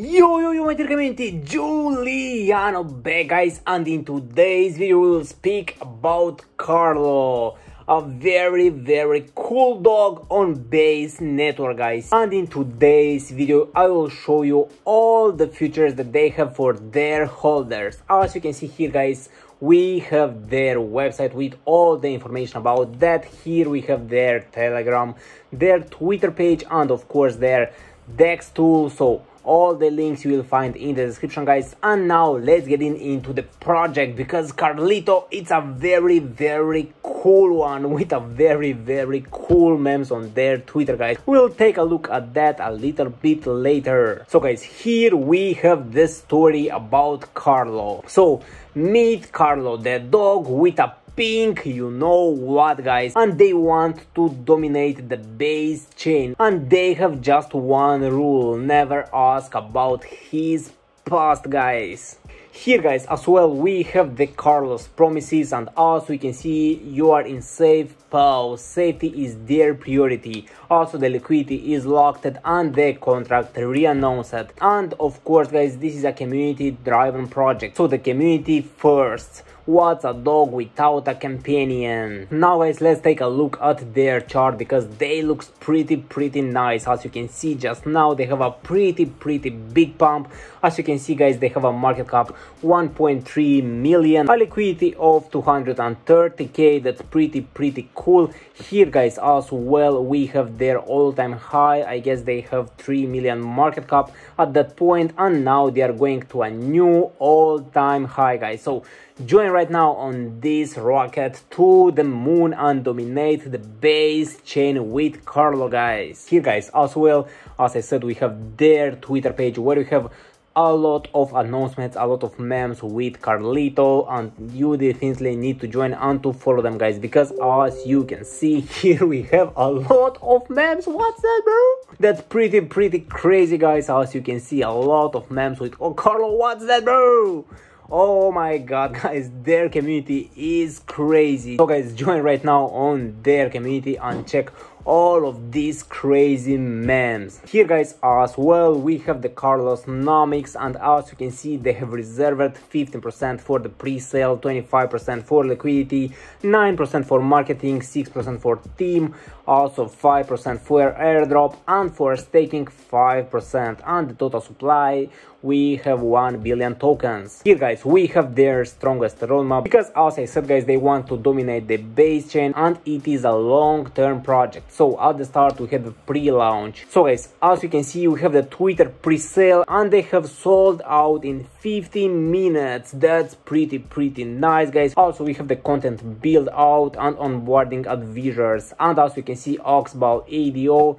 Yo yo yo my dear community, Juliano back guys and in today's video we will speak about Carlo a very very cool dog on base network guys. And in today's video I will show you all the features that they have for their holders. As you can see here guys we have their website with all the information about that. Here we have their telegram their twitter page and of course their dex tool. So all the links you will find in the description guys. And now let's get in into the project because carlito it's a very very cool one with a very very cool memes on their twitter guys. We'll take a look at that a little bit later. So guys here we have the story about carlo. So meet carlo the dog with a pink you know what guys. And they want to dominate the base chain. And they have just one rule. Never ask about his past guys here guys as well we have the carlos promises and as we can see you are in safe paws safety is their priority also the liquidity is locked and the contract renounced and of course guys this is a community driven project so the community first What's a dog without a companion? Now guys, let's take a look at their chart because they looks pretty pretty nice. As you can see just now, they have a pretty pretty big pump. As you can see guys, they have a market cap 1.3 million, a liquidity of 230k. That's pretty pretty cool. Here guys, as well, we have their all-time high. I guess they have 3 million market cap at that point and now they are going to a new all-time high guys. So join right now on this rocket to the moon and dominate the base chain with Carlo guys. Here guys as well as I said we have their Twitter page where we have a lot of announcements, a lot of memes with Carlito and you definitely need to join and to follow them guys because as you can see here we have a lot of memes. What's that bro? That's pretty pretty crazy guys as you can see a lot of memes with oh Carlo what's that bro? oh my god guys their community is crazy so guys join right now on their community and check all of these crazy memes. Here guys as well we have the Carlonomics and as you can see they have reserved 15% for the pre-sale, 25% for liquidity, 9% for marketing, 6% for team, also 5% for airdrop and for staking 5% and the total supply we have 1 billion tokens. Here guys we have their strongest roadmap because as I said guys they want to dominate the base chain and it is a long-term project so at the start we have the pre-launch. So guys as you can see we have the twitter pre-sale and they have sold out in 15 minutes. That's pretty pretty nice guys. Also we have the content build out and onboarding advisors and as you can see oxball ado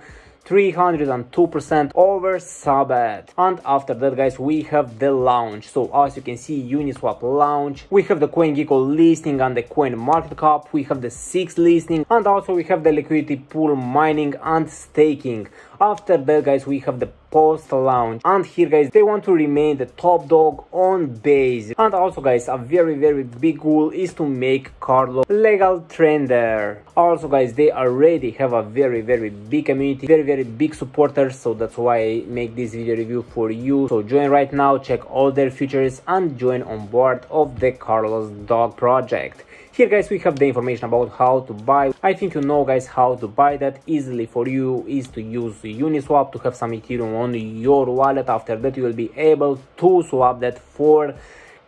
302% over Sabbath. And after that guys we have the launch. So as you can see Uniswap launch. We have the CoinGecko listing and the coin market cap. We have the CEX listing and also we have the liquidity pool mining and staking. After that guys we have the post launch and here guys they want to remain the top dog on base. And also guys a very very big goal is to make carlo legal tender also guys they already have a very very big community very very big supporters. So that's why i make this video review for you. So join right now check all their features and join on board of the carlos dog project here guys we have the information about how to buy. I think you know guys how to buy that easily for you is to use Uniswap to have some Ethereum on your wallet. After that you will be able to swap that for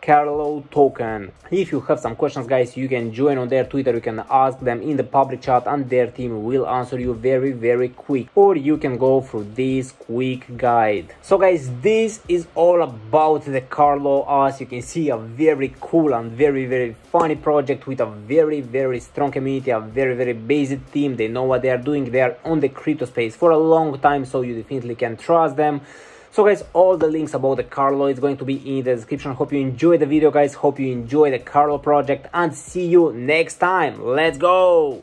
Carlo token. If you have some questions guys, you can join on their Twitter, you can ask them in the public chat and their team will answer you very very quick. Or you can go through this quick guide. So guys, this is all about the Carlo as you can see a very cool and very very funny project with a very very strong community, a very very basic team. They know what they are doing, they are on the crypto space for a long time so you definitely can trust them. So guys, all the links about the Carlo is going to be in the description. Hope you enjoy the video guys. Hope you enjoy the Carlo project and see you next time. Let's go!